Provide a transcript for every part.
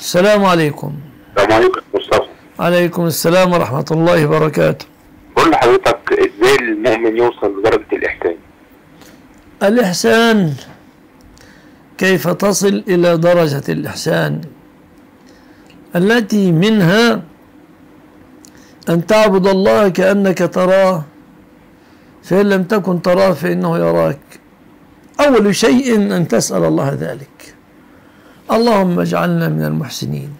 السلام عليكم. السلام عليكم مصطفى. عليكم السلام ورحمة الله وبركاته. بقول لحضرتك إزاي المؤمن يوصل لدرجة الإحسان؟ الإحسان كيف تصل إلى درجة الإحسان؟ التي منها أن تعبد الله كأنك تراه فإن لم تكن تراه فإنه يراك. أول شيء أن تسأل الله ذلك. اللهم اجعلنا من المحسنين.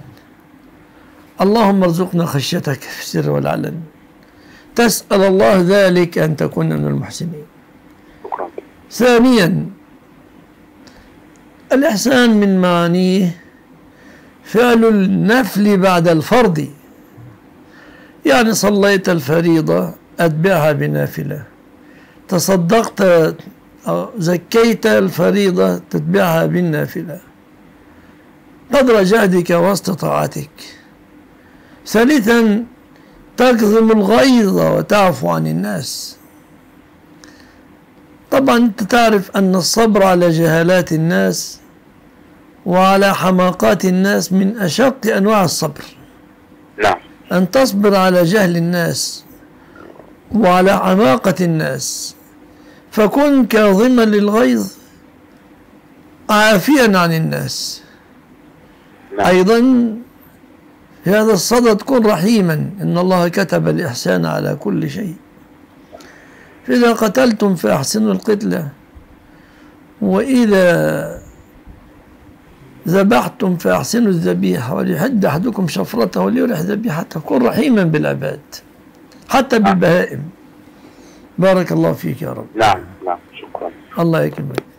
اللهم ارزقنا خشيتك في السر والعلن. تسأل الله ذلك أن تكون من المحسنين. ثانيا الإحسان من معانيه فعل النفل بعد الفرض. يعني صليت الفريضة أتبعها بنافلة. تصدقت أو زكيت الفريضة تتبعها بالنافلة. قدر جهدك واستطاعتك. ثالثا تكظم الغيظ وتعفو عن الناس. طبعا أنت تعرف أن الصبر على جهالات الناس وعلى حماقات الناس من أشق أنواع الصبر. نعم. أن تصبر على جهل الناس وعلى حماقة الناس. فكن كاظما للغيظ عافيا عن الناس. نعم. أيضا في هذا الصدد كن رحيما إن الله كتب الإحسان على كل شيء. فإذا قتلتم فأحسنوا القتلة. وإذا ذبحتم فأحسنوا الذبيحة. وليحد أحدكم شفرته وليرح ذبيحته. كن رحيما بالعباد حتى بالبهائم. بارك الله فيك يا رب. نعم نعم شكرا. الله يكرمك.